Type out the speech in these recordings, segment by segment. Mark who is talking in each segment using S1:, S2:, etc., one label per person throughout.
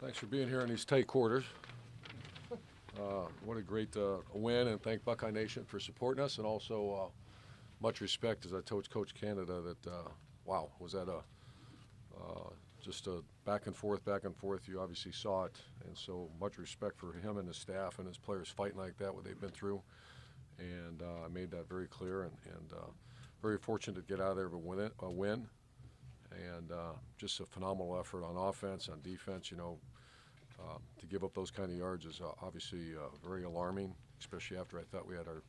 S1: Thanks for being here in these tight quarters. Uh, What a great uh, win, and thank Buckeye Nation for supporting us, and also uh, much respect, as I told Coach Canada, that, uh, wow, was that a, uh, just a back and forth, back and forth. You obviously saw it, and so much respect for him and his staff and his players fighting like that, what they've been through. And I made that very clear, and, and very fortunate to get out of there with a win, a win. And uh, just a phenomenal effort on offense, on defense. You know, uh, to give up those kind of yards is uh, obviously uh, very alarming, especially after I thought we had our,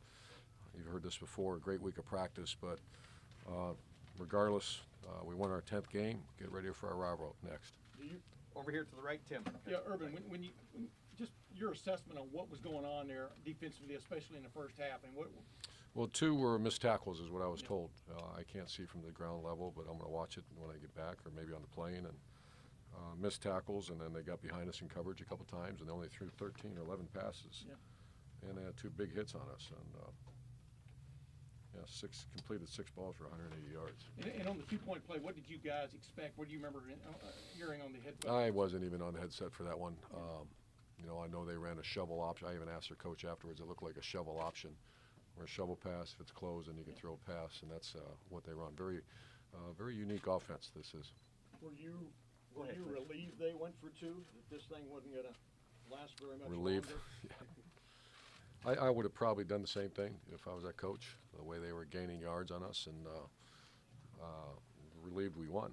S1: you've heard this before, a great week of practice. But uh, regardless, uh, we won our 10th game. Get ready for our rival next.
S2: Over here to the right, Tim.
S3: yeah, Urban, when, when you, when, just your assessment on what was going on there defensively, especially in the first half, and what,
S1: Well, two were missed tackles, is what I was
S3: Yeah.
S1: told. Uh, I can't see from the ground level, but I'm going to watch it when I get back, or maybe on the plane. And uh, missed tackles, and then they got behind us in coverage a couple times, and they only threw 13 or 11 passes.
S3: Yeah.
S1: And they had two big hits on us, and uh, yeah, six completed six balls for 180 yards.
S3: and, and on the two-point play, what did you guys expect? What do you remember uh, uh, hearing on the head?
S1: I wasn't even on the headset for that one. Um, you know, I know they ran a shovel option. I even asked their coach afterwards. It looked like a shovel option, or a shovel pass. If it's closed, then you can throw a pass, and that's uh, what they run. Very, uh, very unique offense. This is.
S4: Were you, were
S2: ahead,
S4: you relieved they went for two, that this thing wasn't gonna last very much
S1: Relieved.
S4: longer?
S1: I, I would have probably done the same thing if I was that coach. The way they were gaining yards on us, and uh, uh, relieved we won.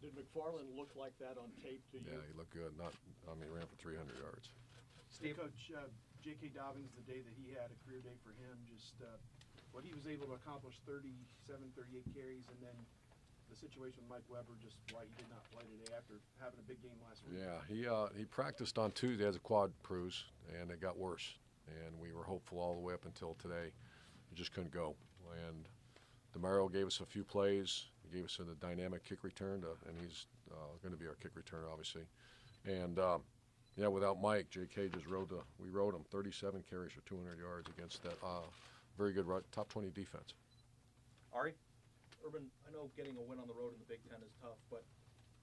S4: Did McFarland look like that on tape to you?
S1: Yeah, he looked good. Not, I mean, he ran for 300 yards.
S2: Steve?
S5: Coach, uh, J.K. Dobbins, the day that he had a career day for him, just uh, what he was able to accomplish 37, 38 carries, and then the situation with Mike Weber, just why he did not play today after having a big game last week.
S1: Yeah, he uh, he practiced on Tuesday as a quad bruise, and it got worse. And we were hopeful all the way up until today. He just couldn't go. And Demario gave us a few plays. He gave us a dynamic kick return, to, and he's uh, going to be our kick returner, obviously. And um, yeah, without Mike, J.K. just rode the. We rode him 37 carries for 200 yards against that uh, very good ru- top 20 defense.
S2: Ari?
S6: Urban, I know getting a win on the road in the Big Ten is tough, but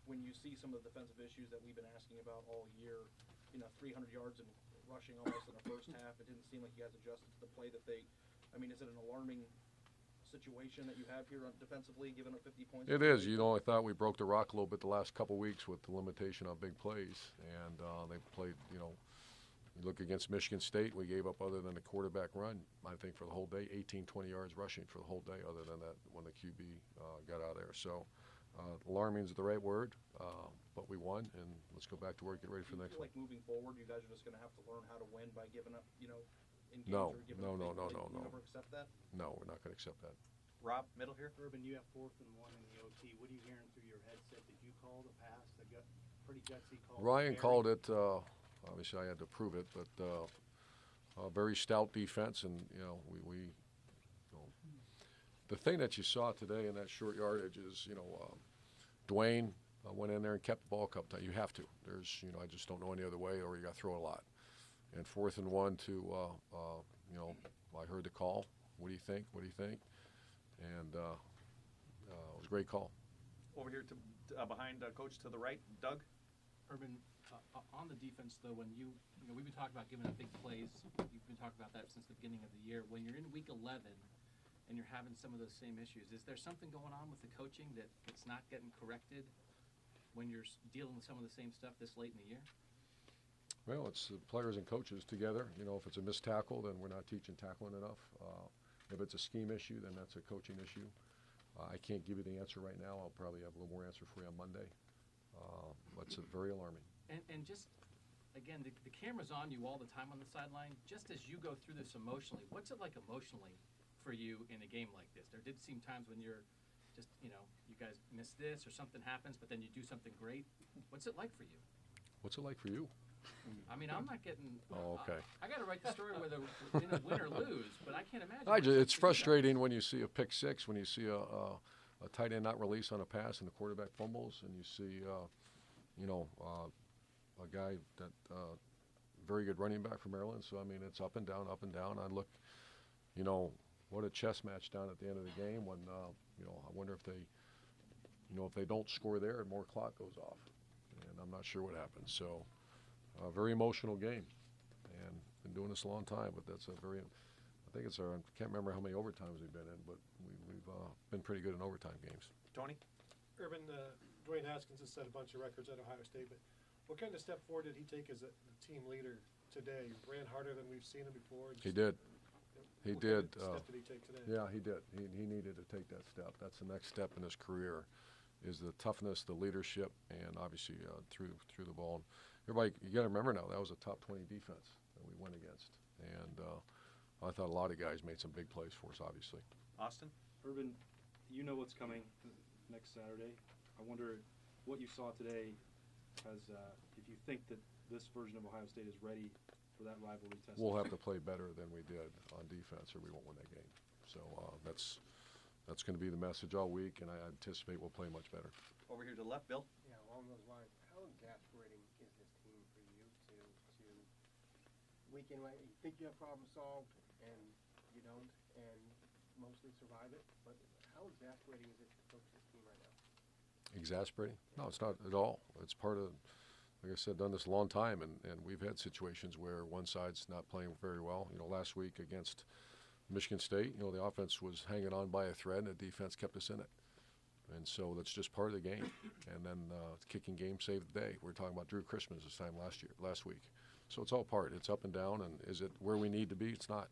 S6: when you see some of the defensive issues that we've been asking about all year, you know, 300 yards and rushing almost in the first half, it didn't seem like you guys adjusted to the play that they. I mean, is it an alarming situation that you have here on defensively, giving up 50 points?
S1: It is. You know, I thought we broke the rock a little bit the last couple weeks with the limitation on big plays, and uh, they played. You know, you look against Michigan State, we gave up other than the quarterback run. I think for the whole day, 18, 20 yards rushing for the whole day. Other than that, when the QB uh, got out of there, so uh, alarming is the right word. Uh, but we won, and let's go back to work. Get ready for the next
S6: feel
S1: one.
S6: like moving forward, you guys are just going to have to learn how to win by giving up, you know, in games
S1: No,
S6: or giving
S1: no, no, no, no, no.
S6: never accept that?
S1: No, we're not going to accept that.
S2: Rob, middle here?
S7: Urban, you have fourth and one in the OT. What are you hearing through your headset? Did you call the pass? The gut, pretty gutsy call.
S1: Ryan
S7: Barry?
S1: called it. Uh, obviously, I had to prove it, but uh, a very stout defense, and you know, we, we you know, the thing that you saw today in that short yardage is, you know, uh, Dwayne uh, went in there and kept the ball times. You have to. There's, you know, I just don't know any other way, or you got to throw a lot. And fourth and one to, uh, uh, you know, I heard the call. What do you think? What do you think? And uh, uh, it was a great call.
S2: Over here to, uh, behind uh, coach to the right, Doug?
S8: Urban, on the defense though, when you, you know, we've been talking about giving up big plays. You've been talking about that since the beginning of the year. When you're in week 11 and you're having some of those same issues, is there something going on with the coaching that it's not getting corrected when you're dealing with some of the same stuff this late in the year?
S1: Well, it's the players and coaches together. You know, if it's a missed tackle, then we're not teaching tackling enough. Uh, if it's a scheme issue, then that's a coaching issue. Uh, I can't give you the answer right now. I'll probably have a little more answer for you on Monday. Uh, but it's very alarming.
S8: And, and just, again, the, the camera's on you all the time on the sideline. Just as you go through this emotionally, what's it like emotionally for you in a game like this? There did seem times when you're just, you know, you guys miss this or something happens, but then you do something great. What's it like for you?
S1: What's it like for you?
S8: I mean, I'm not getting.
S1: Oh, okay.
S8: I, I got to write the story whether you know, win or lose, but I can't imagine.
S1: I
S8: what
S1: ju-
S8: like
S1: it's
S8: for you guys.
S1: frustrating when you see a pick six, when you see a, a, a tight end not release on a pass and the quarterback fumbles, and you see, uh, you know, uh, a guy that uh, very good running back from Maryland. So I mean, it's up and down, up and down. I look, you know, what a chess match down at the end of the game. When uh, you know, I wonder if they, you know, if they don't score there, and more clock goes off, and I'm not sure what happens. So. A very emotional game. And been doing this a long time, but that's a very, I think it's our, I can't remember how many overtimes we've been in, but we, we've, uh, been pretty good in overtime games.
S2: Tony?
S9: Urban, uh, Dwayne Haskins has set a bunch of records at Ohio State, but what kind of step forward did he take as a team leader today? Ran harder than we've seen him before?
S1: He did. he
S9: what kind of
S1: did, uh,
S9: Step did he take today?
S1: Yeah, he did. He, he needed to take that step. That's the next step in his career, is the toughness, the leadership, and obviously uh, threw threw the ball. And everybody, you got to remember now that was a top 20 defense that we went against, and uh, I thought a lot of guys made some big plays for us. Obviously,
S2: Austin?
S10: Urban, you know what's coming next Saturday. I wonder what you saw today has, uh, if you think that this version of Ohio State is ready for that rivalry test.
S1: we'll have to play better than we did on defense, or we won't win that game. So uh, that's that's going to be the message all week, and I anticipate we'll play much better.
S2: Over here to the left, Bill?
S11: Yeah, along those lines, how exasperating is this team for you to, to, in, week, you think you have problem solved, and you don't, and mostly survive it, but how exasperating is it to this team right now?
S1: exasperating? No, it's not at all. It's part of, like I said, done this a long time, and, and we've had situations where one side's not playing very well. You know, last week against Michigan State, you know, the offense was hanging on by a thread, and the defense kept us in it. And so that's just part of the game. And then uh, kicking game saved the day. We are talking about Drew Chrisman this time last year, last week. So it's all part. It's up and down. And is it where we need to be? It's not.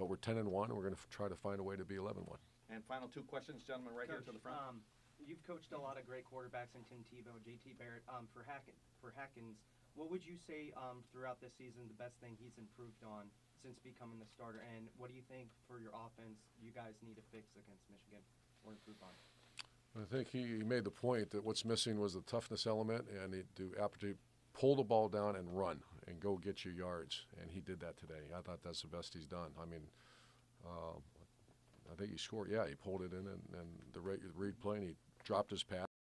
S1: But we're 10 and one, and we're going to try to find a way to be 11 one.
S2: And final two questions, gentlemen, right here to the front.
S12: Um, you've coached a lot of great quarterbacks in Tim Tebow, JT Barrett. Um, for Hacken, for Hackins, what would you say um, throughout this season the best thing he's improved on since becoming the starter? And what do you think for your offense you guys need to fix against Michigan or improve on?
S1: I think he, he made the point that what's missing was the toughness element and the, the opportunity to pull the ball down and run and go get your yards. And he did that today. I thought that's the best he's done. I mean, uh, I think he scored. Yeah, he pulled it in and, and the, re- the read play and he dropped his pass.